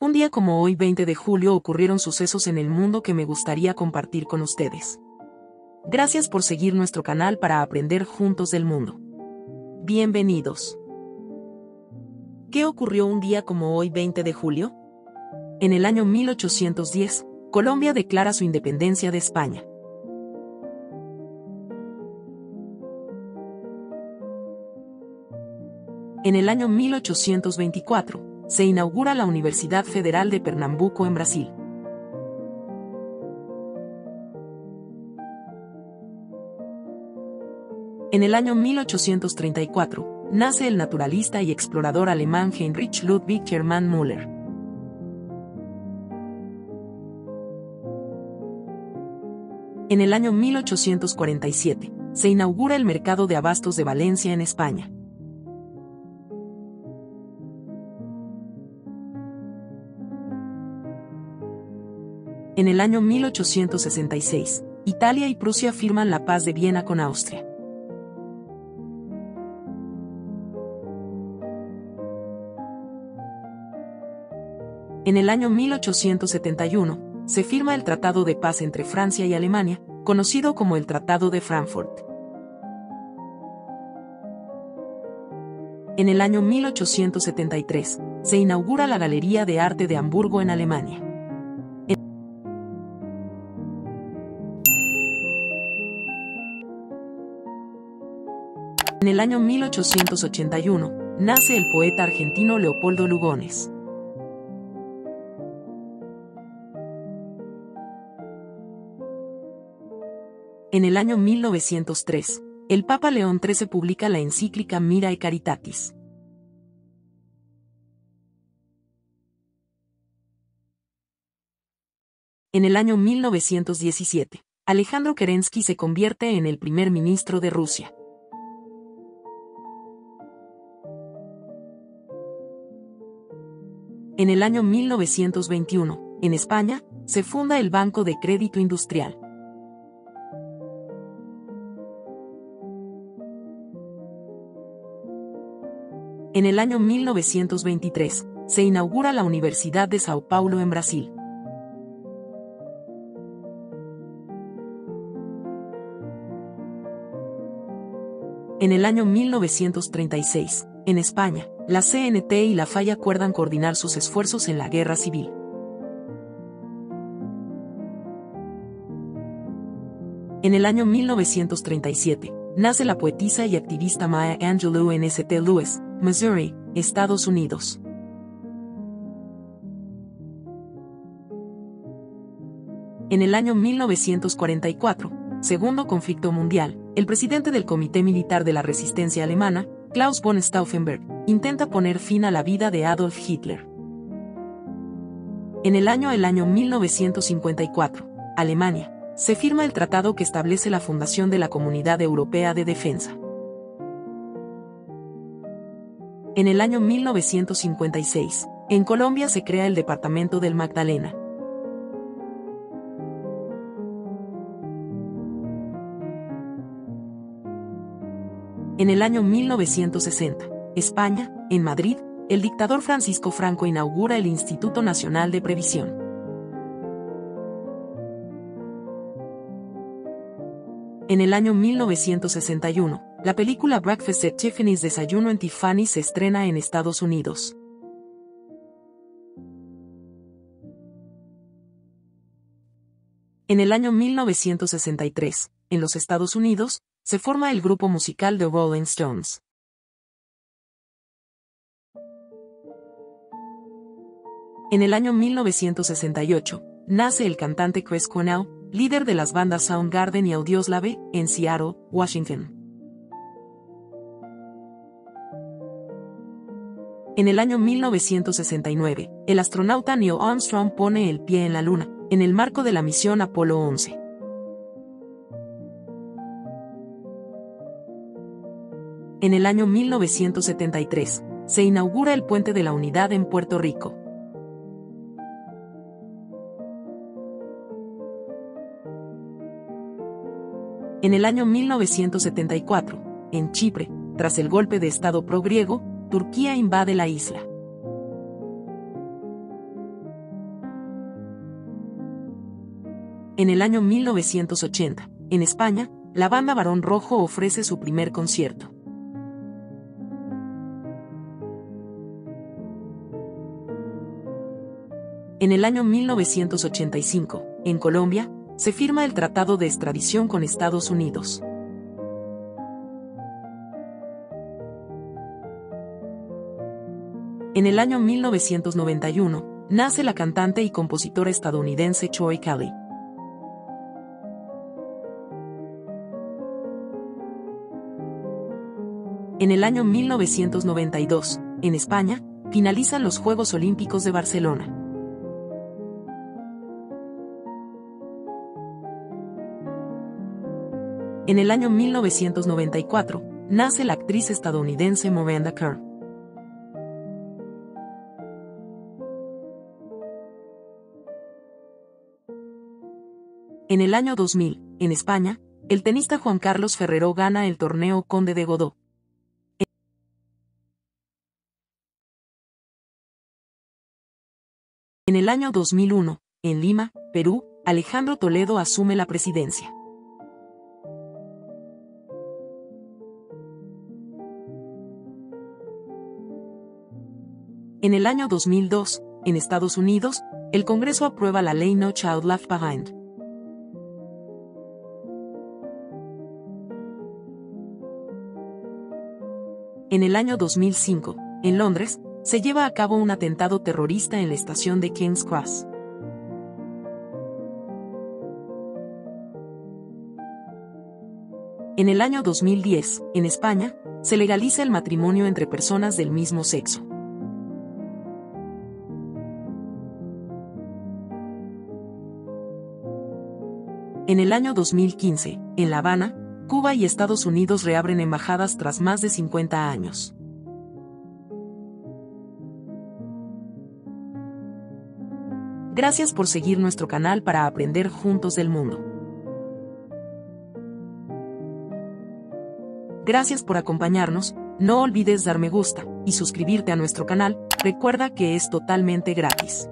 Un día como hoy 20 de julio ocurrieron sucesos en el mundo que me gustaría compartir con ustedes. Gracias por seguir nuestro canal para aprender juntos del mundo. Bienvenidos. ¿Qué ocurrió un día como hoy 20 de julio? En el año 1810, Colombia declara su independencia de España. En el año 1824, se inaugura la Universidad Federal de Pernambuco en Brasil. En el año 1834, nace el naturalista y explorador alemán Heinrich Ludwig Hermann Müller. En el año 1847, se inaugura el mercado de abastos de Valencia en España. En el año 1866, Italia y Prusia firman la paz de Viena con Austria. En el año 1871, se firma el Tratado de Paz entre Francia y Alemania, conocido como el Tratado de Frankfurt. En el año 1873, se inaugura la Galería de Arte de Hamburgo en Alemania. En el año 1881, nace el poeta argentino Leopoldo Lugones. En el año 1903, el Papa León XIII publica la encíclica Mira e Caritatis. En el año 1917, Alejandro Kerensky se convierte en el primer ministro de Rusia. En el año 1921, en España, se funda el Banco de Crédito Industrial. En el año 1923, se inaugura la Universidad de Sao Paulo en Brasil. En el año 1936, en España, la CNT y la FAI acuerdan coordinar sus esfuerzos en la guerra civil. En el año 1937, nace la poetisa y activista Maya Angelou en St. Louis, Missouri, Estados Unidos. En el año 1944, segundo conflicto mundial, el presidente del Comité Militar de la Resistencia Alemana, Klaus von Stauffenberg, intenta poner fin a la vida de Adolf Hitler. En el año el año 1954, Alemania, se firma el tratado que establece la fundación de la Comunidad Europea de Defensa. En el año 1956, en Colombia se crea el Departamento del Magdalena. En el año 1960, España, en Madrid, el dictador Francisco Franco inaugura el Instituto Nacional de Previsión. En el año 1961, la película Breakfast at Tiffany's Desayuno en Tiffany se estrena en Estados Unidos. En el año 1963, en los Estados Unidos, se forma el grupo musical The Rolling Stones. En el año 1968, nace el cantante Chris Cornell, líder de las bandas Soundgarden y Audioslave, en Seattle, Washington. En el año 1969, el astronauta Neil Armstrong pone el pie en la Luna, en el marco de la misión Apolo 11. en el año 1973, se inaugura el Puente de la Unidad en Puerto Rico. En el año 1974, en Chipre, tras el golpe de Estado pro-griego, Turquía invade la isla. En el año 1980, en España, la banda Barón Rojo ofrece su primer concierto. En el año 1985, en Colombia, se firma el Tratado de Extradición con Estados Unidos. En el año 1991, nace la cantante y compositora estadounidense Choi Kelly. En el año 1992, en España, finalizan los Juegos Olímpicos de Barcelona. En el año 1994, nace la actriz estadounidense Miranda Kerr. En el año 2000, en España, el tenista Juan Carlos Ferrero gana el torneo Conde de Godó. En el año 2001, en Lima, Perú, Alejandro Toledo asume la presidencia. En el año 2002, en Estados Unidos, el Congreso aprueba la ley No Child Left Behind. En el año 2005, en Londres, se lleva a cabo un atentado terrorista en la estación de King's Cross. En el año 2010, en España, se legaliza el matrimonio entre personas del mismo sexo. En el año 2015, en La Habana, Cuba y Estados Unidos reabren embajadas tras más de 50 años. Gracias por seguir nuestro canal para aprender juntos del mundo. Gracias por acompañarnos, no olvides dar me gusta y suscribirte a nuestro canal, recuerda que es totalmente gratis.